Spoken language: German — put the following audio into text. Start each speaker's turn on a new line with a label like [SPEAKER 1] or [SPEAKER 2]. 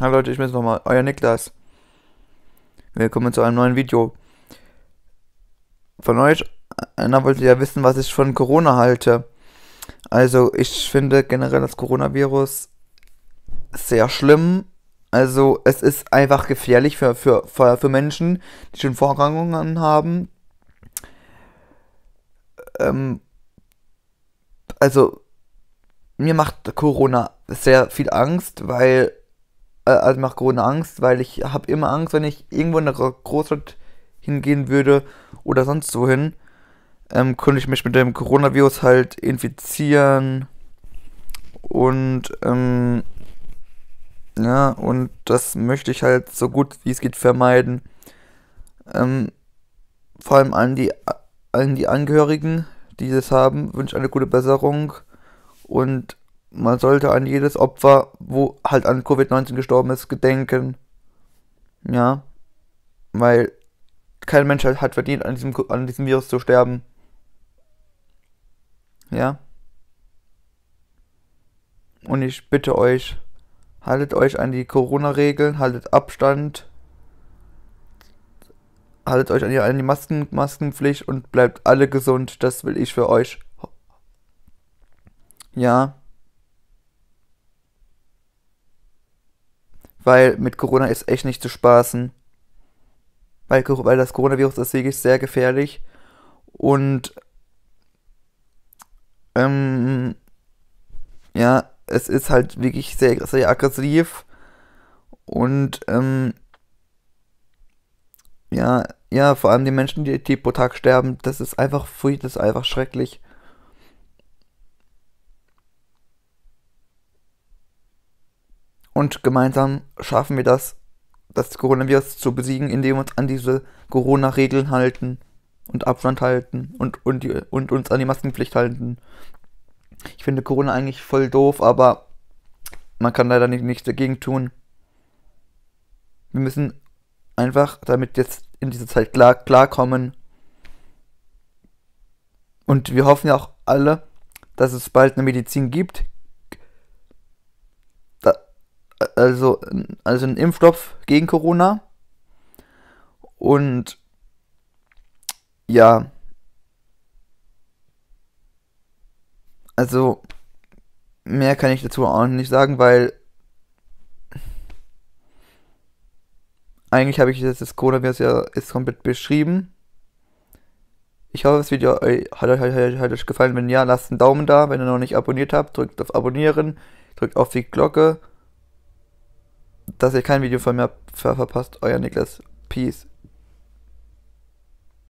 [SPEAKER 1] Hallo Leute, ich bin's nochmal, euer Niklas. Willkommen zu einem neuen Video. Von euch, einer wollte ja wissen, was ich von Corona halte. Also, ich finde generell das Coronavirus sehr schlimm. Also, es ist einfach gefährlich für, für, für, für Menschen, die schon Vorerkrankungen haben. Ähm, also, mir macht Corona sehr viel Angst, weil also macht Corona Angst, weil ich habe immer Angst, wenn ich irgendwo in eine Großstadt hingehen würde oder sonst wohin, ähm, könnte ich mich mit dem Coronavirus halt infizieren und ähm, ja, und das möchte ich halt so gut wie es geht vermeiden. Ähm, vor allem allen die, allen die Angehörigen, die das haben, wünsche eine gute Besserung und man sollte an jedes Opfer, wo halt an Covid-19 gestorben ist, gedenken. Ja. Weil kein Mensch hat verdient, an diesem, an diesem Virus zu sterben. Ja. Und ich bitte euch, haltet euch an die Corona-Regeln, haltet Abstand, haltet euch an die, an die Masken, Maskenpflicht und bleibt alle gesund. Das will ich für euch. Ja. Weil mit Corona ist echt nicht zu spaßen. Weil, weil das Coronavirus ist wirklich sehr gefährlich und ähm, ja, es ist halt wirklich sehr, sehr aggressiv und ähm, ja, ja, vor allem die Menschen, die, die pro Tag sterben, das ist einfach furchtbar, das ist einfach schrecklich. Und gemeinsam schaffen wir das, das Coronavirus zu besiegen, indem wir uns an diese Corona-Regeln halten und Abstand halten und, und, die, und uns an die Maskenpflicht halten. Ich finde Corona eigentlich voll doof, aber man kann leider nicht, nichts dagegen tun. Wir müssen einfach damit jetzt in dieser Zeit klar, klarkommen. Und wir hoffen ja auch alle, dass es bald eine Medizin gibt, also, also ein Impfstoff gegen Corona. Und ja. Also, mehr kann ich dazu auch nicht sagen, weil eigentlich habe ich das, das Coronavirus ja ist komplett beschrieben. Ich hoffe, das Video hat, hat, hat, hat euch gefallen. Wenn ja, lasst einen Daumen da. Wenn ihr noch nicht abonniert habt, drückt auf Abonnieren, drückt auf die Glocke dass ihr kein Video von mir ver verpasst. Euer Niklas. Peace.